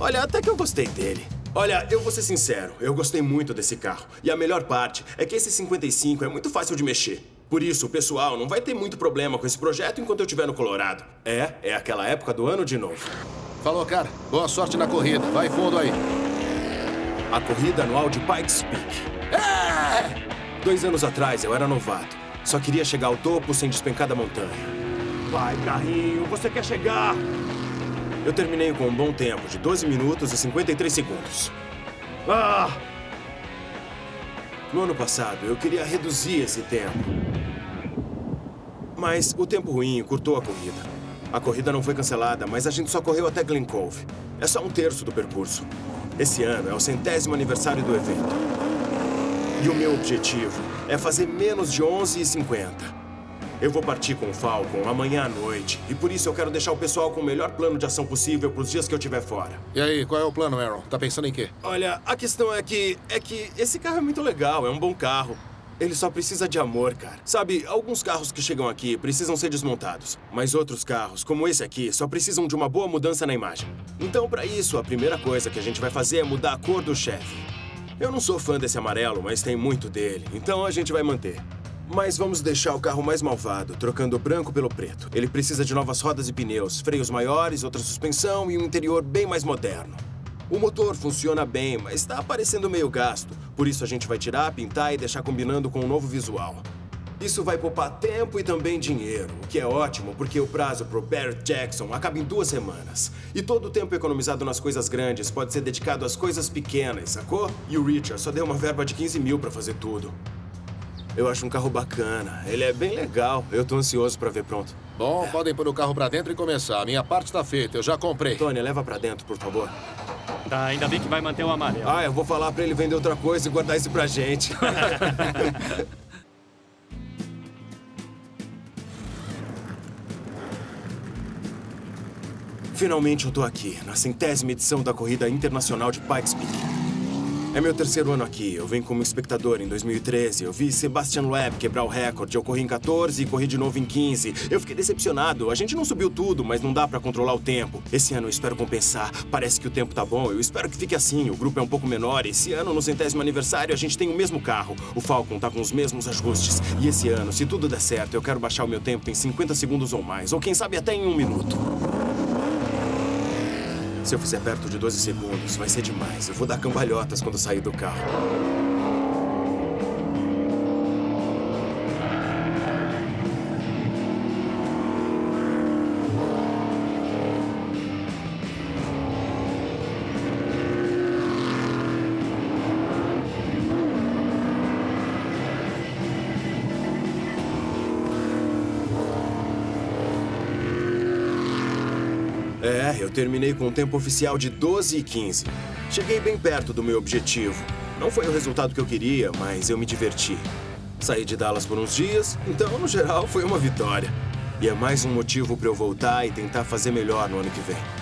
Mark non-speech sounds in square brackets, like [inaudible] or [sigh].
Olha, até que eu gostei dele. Olha, eu vou ser sincero, eu gostei muito desse carro. E a melhor parte é que esse 55 é muito fácil de mexer. Por isso, o pessoal não vai ter muito problema com esse projeto enquanto eu estiver no Colorado. É, é aquela época do ano de novo. Falou, cara. Boa sorte na corrida. Vai fundo aí. A corrida anual de Pikes Peak. É! Dois anos atrás eu era novato. Só queria chegar ao topo sem despencar da montanha. Vai, carrinho, você quer chegar? Eu terminei com um bom tempo de 12 minutos e 53 segundos. Ah! No ano passado, eu queria reduzir esse tempo. Mas o tempo ruim cortou a corrida. A corrida não foi cancelada, mas a gente só correu até Glen Cove. É só um terço do percurso. Esse ano é o centésimo aniversário do evento. E o meu objetivo é fazer menos de 11h50. Eu vou partir com o Falcon amanhã à noite. E por isso eu quero deixar o pessoal com o melhor plano de ação possível para os dias que eu estiver fora. E aí, qual é o plano, Aaron? Tá pensando em quê? Olha, a questão é que. é que esse carro é muito legal, é um bom carro. Ele só precisa de amor, cara. Sabe, alguns carros que chegam aqui precisam ser desmontados. Mas outros carros, como esse aqui, só precisam de uma boa mudança na imagem. Então, para isso, a primeira coisa que a gente vai fazer é mudar a cor do chefe. Eu não sou fã desse amarelo, mas tem muito dele. Então a gente vai manter. Mas vamos deixar o carro mais malvado, trocando o branco pelo preto. Ele precisa de novas rodas e pneus, freios maiores, outra suspensão e um interior bem mais moderno. O motor funciona bem, mas está parecendo meio gasto. Por isso a gente vai tirar, pintar e deixar combinando com um novo visual. Isso vai poupar tempo e também dinheiro, o que é ótimo porque o prazo para o Barrett Jackson acaba em duas semanas. E todo o tempo economizado nas coisas grandes pode ser dedicado às coisas pequenas, sacou? E o Richard só deu uma verba de 15 mil para fazer tudo. Eu acho um carro bacana. Ele é bem legal. Eu tô ansioso pra ver pronto. Bom, é. podem pôr o carro pra dentro e começar. A minha parte tá feita, eu já comprei. Tony, leva pra dentro, por favor. Tá, ainda bem que vai manter o amarelo. Ah, eu vou falar pra ele vender outra coisa e guardar isso pra gente. [laughs] Finalmente eu tô aqui, na centésima edição da Corrida Internacional de Pikes Peak. É meu terceiro ano aqui. Eu venho como espectador em 2013. Eu vi Sebastian Loeb quebrar o recorde. Eu corri em 14 e corri de novo em 15. Eu fiquei decepcionado. A gente não subiu tudo, mas não dá para controlar o tempo. Esse ano eu espero compensar. Parece que o tempo tá bom. Eu espero que fique assim. O grupo é um pouco menor. Esse ano, no centésimo aniversário, a gente tem o mesmo carro. O Falcon tá com os mesmos ajustes. E esse ano, se tudo der certo, eu quero baixar o meu tempo em 50 segundos ou mais. Ou quem sabe até em um minuto. Se eu fizer perto de 12 segundos, vai ser demais. Eu vou dar cambalhotas quando sair do carro. É, eu terminei com um tempo oficial de 12 e 15. Cheguei bem perto do meu objetivo. Não foi o resultado que eu queria, mas eu me diverti. Saí de Dallas por uns dias, então, no geral, foi uma vitória. E é mais um motivo para eu voltar e tentar fazer melhor no ano que vem.